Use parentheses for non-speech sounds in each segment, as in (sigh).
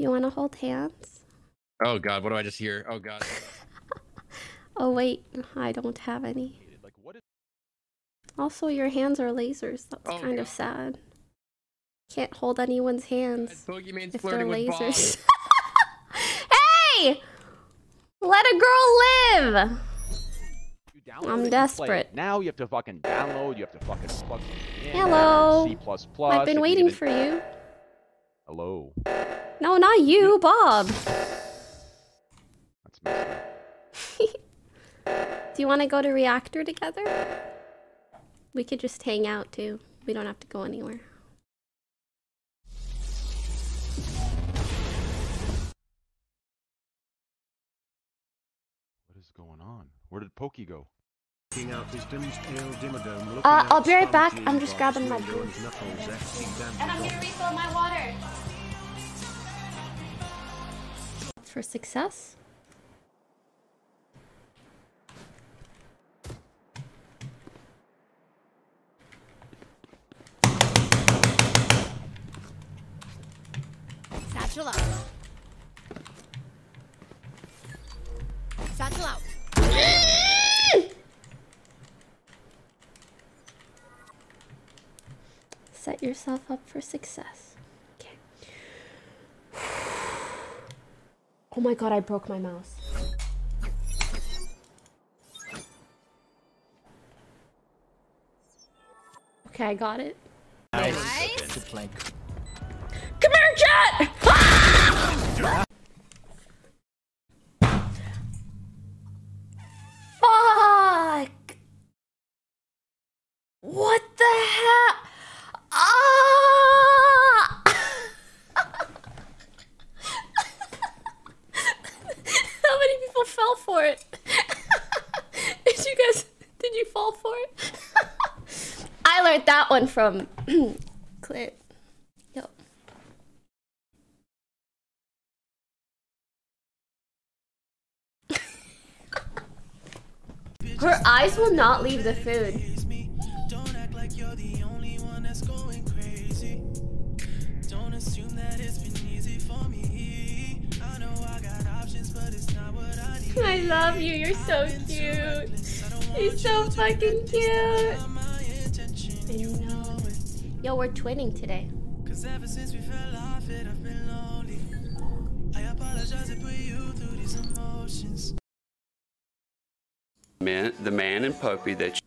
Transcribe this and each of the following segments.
Do you want to hold hands? Oh god, what do I just hear? Oh god. (laughs) Oh wait, I don't have any. Like what is Also, your hands are lasers. That's Oh, kind of sad. Can't hold anyone's hands Boogeyman's if they're flirting with Bob. lasers. (laughs) hey! Let a girl live! I'm it, you play desperate. Now you have to fucking download. You have to fucking plug in. Hello. C plus plus. I've been waiting for you. Hello. No, not you, Bob. That's messed up. (laughs) Do you want to go to reactor together? We could just hang out too. We don't have to go anywhere. What is going on? Where did Poki go? Looking out his dimmed pale dimmadome, looking Uh, I'll be right back. I'm just grabbing my window boots. and knuckles, FT damn And I'm gonna refill my water. For success? Satchel out. Satchel out. Set yourself up for success. Okay. Oh my god, I broke my mouse. Okay, I got it. Nice. Come here, Jett! Fuck! What the hell? Ah! How many people fell for it? (laughs) did you guys? Did you fall for it? (laughs) I learned that one from (clears throat) Clint. Yep. (laughs) Her eyes will not leave the food. Don't assume that it's been easy for me. I love you. You're so cute. You're so fucking cute. I know. Yo, we're twinning today. cause ever since we fell off it, I've been lonely. I apologize to put you through these emotions. Man, the man and puppy that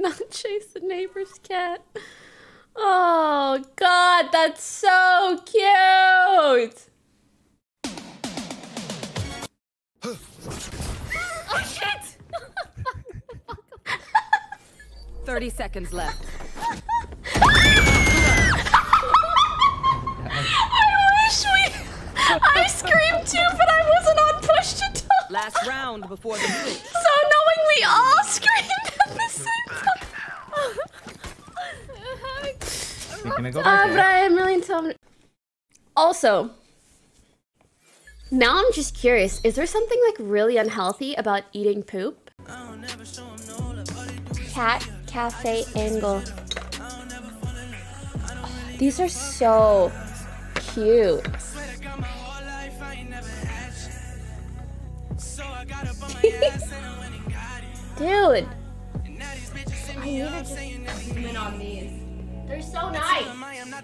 (laughs) not chase the neighbor's cat. Oh god, that's so cute. (gasps) oh shit! (laughs) 30 seconds left. I wish we. I screamed too, but I wasn't on push to talk. Last round before the switch. So knowing we all screamed at the same time. Can I go Uh, but? I am really into. Also, now I'm just curious: is there something like really unhealthy about eating poop? Cat cafe angle. These are so cute. (laughs) Dude, I need to just zoom in on these. They're so nice.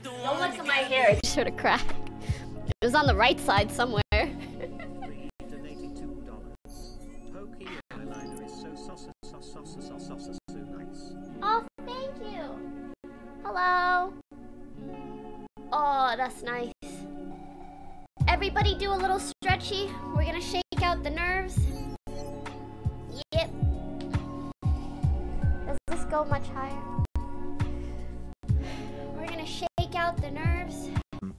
Don't look at my hair. (laughs) It sort of cracked. It was on the right side somewhere. (laughs) Oh, thank you. Hello. Oh, that's nice. Everybody do a little stretchy. We're gonna shake out the nerves. Yep. Does this go much higher?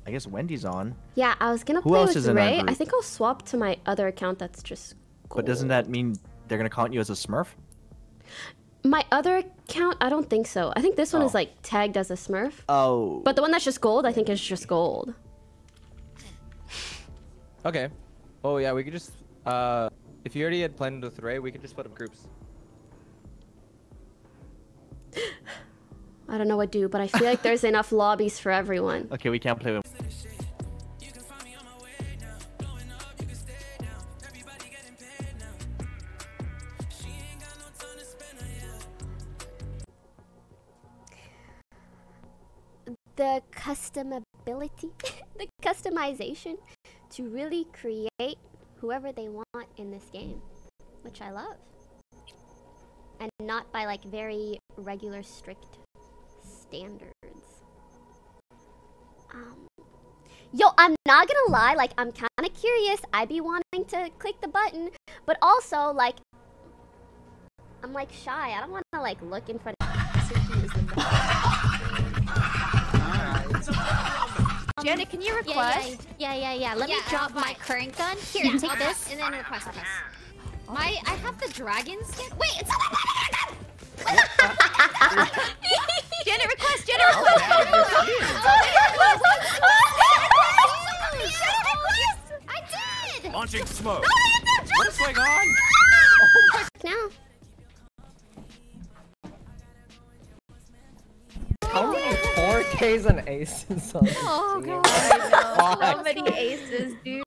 I guess Wendy's on. Yeah, I was gonna Who play with Ray. I think I'll swap to my other account that's just. Gold. But doesn't that mean they're gonna count you as a Smurf? My other account, I don't think so. I think this one oh. is like tagged as a Smurf. Oh. But the one that's just gold, I think is just gold. (laughs) Okay. Oh yeah, we could just. Uh, if you already had planned with Ray, we could just put up groups. (laughs) I don't know what to do, but I feel like there's (laughs) enough lobbies for everyone. Okay, we can't play with. The customability, (laughs) the customization to really create whoever they want in this game, which I love. And not by like very regular, strict standards. Um, yo, I'm not gonna lie, like, I'm kind of curious. I'd be wanting to click the button, but also, like, I'm like shy. I don't want to like look in front of. (laughs) Janet, can you request? Yeah, yeah, yeah. yeah. Let me drop my fine. current gun. Here, Yeah, take uh-huh. this. and then request this. My, I have the dragon skin. Wait, it's not (laughs) Janet request. Janet request. I did. Launching smoke. What's going on? 4Ks and aces on this Oh god. So many aces, dude.